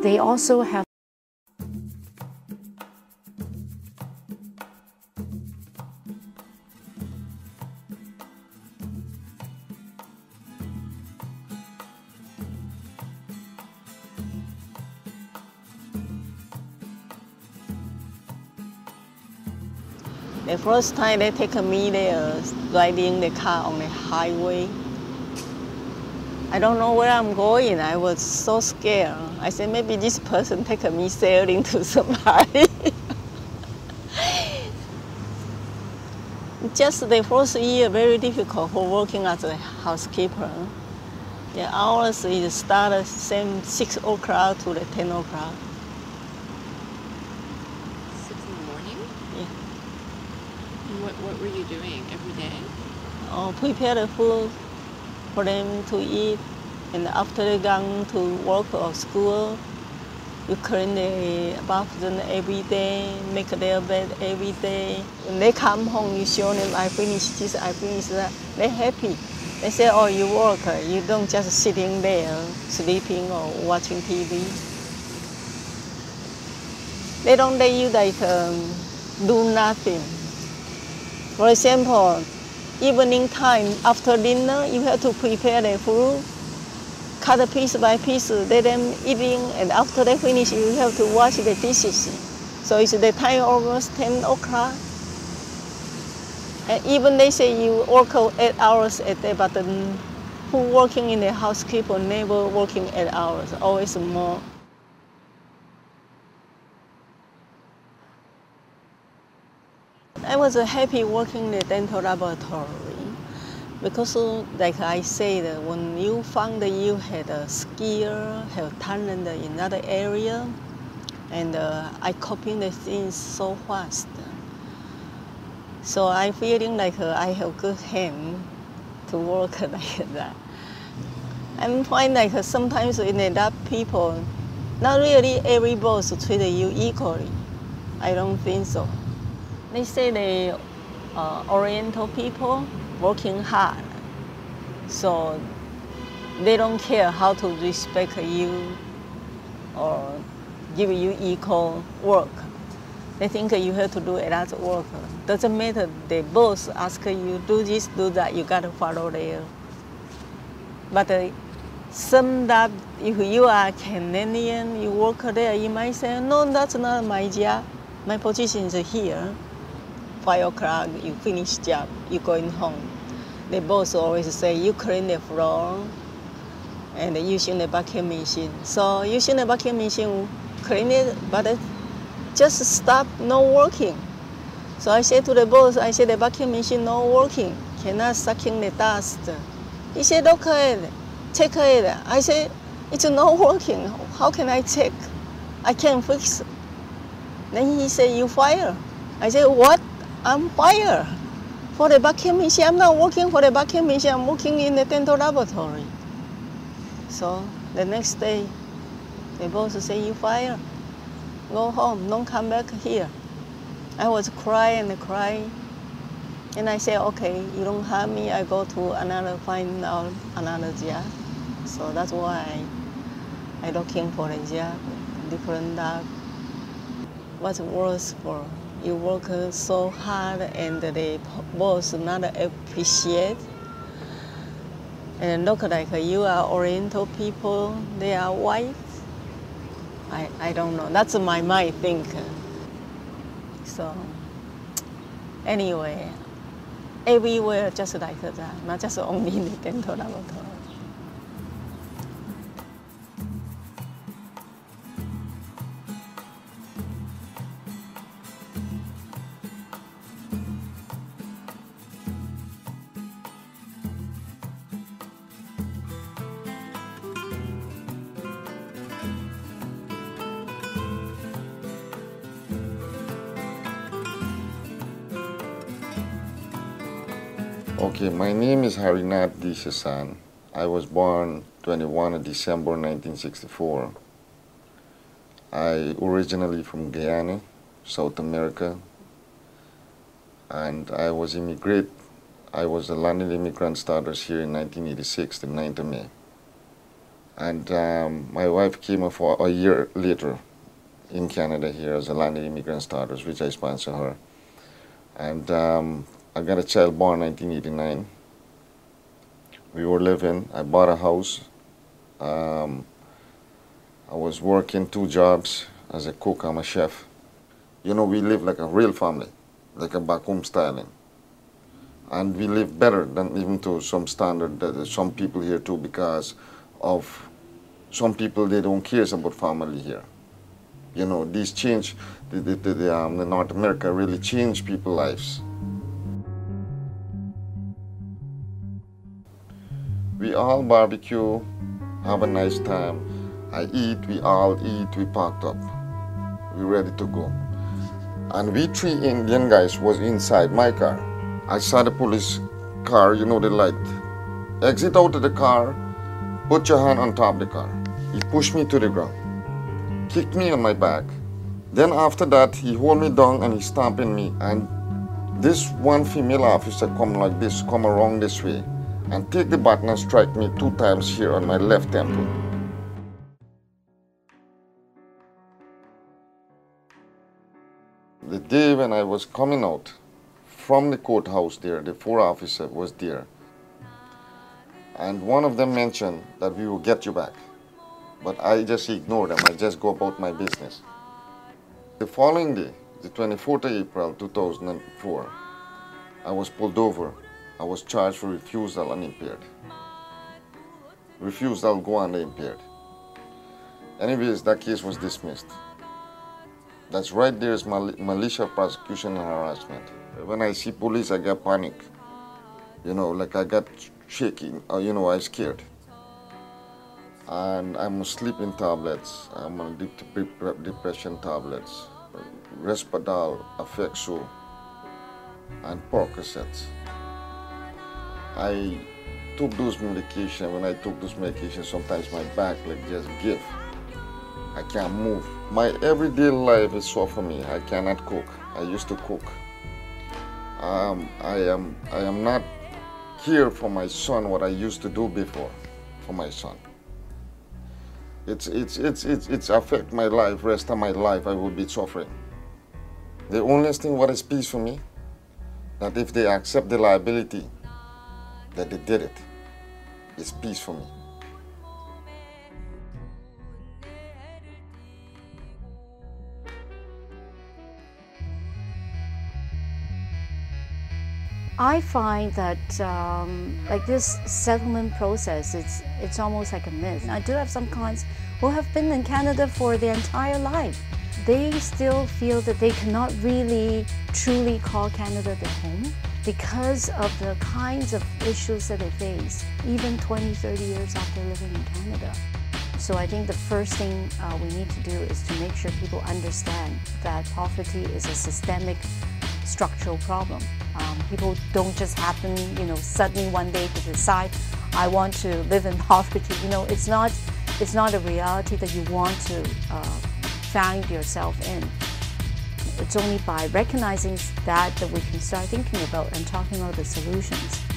They also have The first time they take me there, uh, riding the car on the highway. I don't know where I'm going. I was so scared. I said, maybe this person take me sailing to somebody. Just the first year, very difficult for working as a housekeeper. The hours is start same 6 o'clock to the 10 o'clock. Six in the morning? Yeah. And what, what were you doing every day? uh, prepare the food for them to eat. And after they gone to work or school, you clean the bathroom every day, make their bed every day. When they come home, you show them, I finished this, I finished that. They're happy. They say, oh, you work, you don't just sitting there sleeping or watching TV. They don't let you like um, do nothing. For example, evening time after dinner, you have to prepare the food, cut piece by piece, let them eating, and after they finish, you have to wash the dishes. So it's the time almost 10 o'clock. And even they say you work eight hours a day, but who working in the housekeeper never working eight hours, always more. I was happy working in the dental laboratory because, like I said, when you found that you had a skill, have talent in another area, and uh, I copying the things so fast. So I feeling like uh, I have good hand to work like that. I find like uh, sometimes in the lab people, not really every boss treat you equally. I don't think so. They say the uh, Oriental people working hard, so they don't care how to respect you or give you equal work. They think you have to do a lot of work. Doesn't matter. The boss ask you do this, do that. You got to follow there. But uh, some that if you are Canadian, you work there, you might say, no, that's not my job. My position is here. Five o'clock, you finish job, you going home. The boss always say, you clean the floor and using the vacuum machine. So using the vacuum machine, clean it, but it just stop, no working. So I said to the boss, I said the vacuum machine not working, cannot sucking the dust. He said, okay, check it. I said, it's not working. How can I check? I can't fix. Then he said, you fire. I said, what? I'm fired For the vacuum machine, I'm not working for the vacuum machine, I'm working in the dental laboratory. So the next day, the boss say, you fire. Go home, don't come back here. I was crying and crying. And I said, okay, you don't have me, I go to another, find out another job. So that's why I, I looking for a job, different job. What's worse for you work so hard and the boss not appreciate. And look like you are Oriental people, they are white. I, I don't know. That's my mind think. So anyway, everywhere just like that, not just only in dental laboratory. Okay, my name is Harinath Dishasan. I was born 21 December 1964. I originally from Guyana, South America, and I was immigrant. I was a landed immigrant status here in 1986, the 9th of May. And um, my wife came for a year later in Canada here as a landed immigrant status, which I sponsor her. And um, I got a child born 1989. We were living, I bought a house. Um, I was working two jobs as a cook, I'm a chef. You know, we live like a real family, like a back home styling. And we live better than even to some standard that some people here too because of some people, they don't care about family here. You know, these change, the, the, the, um, the North America really changed people's lives. We all barbecue, have a nice time. I eat, we all eat, we packed up. We ready to go. And we three Indian guys was inside my car. I saw the police car, you know the light. Exit out of the car, put your hand on top of the car. He pushed me to the ground, kicked me on my back. Then after that, he hold me down and he stamping me. And this one female officer come like this, come around this way, and take the button and strike me two times here on my left temple. The day when I was coming out from the courthouse there, the four officer was there. And one of them mentioned that we will get you back. But I just ignored them. I just go about my business. The following day, the 24th of April 2004, I was pulled over. I was charged for refusal unimpaired. Refusal go unimpaired. Anyways, that case was dismissed. That's right there is mal militia prosecution and harassment. When I see police, I get panic. You know, like I get shaking, or, you know, I scared and I'm sleeping tablets, I'm on depression tablets, Risperdal, Effexor, and Percocet. I took those medications. When I took those medications, sometimes my back like just give. I can't move. My everyday life is so for me. I cannot cook. I used to cook. Um, I am I am not here for my son what I used to do before for my son. It's, it's, it's, it's, it's affect my life, rest of my life, I will be suffering. The only thing what is peace for me, that if they accept the liability, that they did it, is peace for me. I find that um, like this settlement process, it's, it's almost like a myth. I do have some clients who have been in Canada for their entire life. They still feel that they cannot really truly call Canada their home because of the kinds of issues that they face, even 20, 30 years after living in Canada. So I think the first thing uh, we need to do is to make sure people understand that poverty is a systemic structural problem. Um, people don't just happen, you know, suddenly one day to decide, I want to live in poverty. You know, it's not, it's not a reality that you want to uh, find yourself in. It's only by recognizing that that we can start thinking about and talking about the solutions.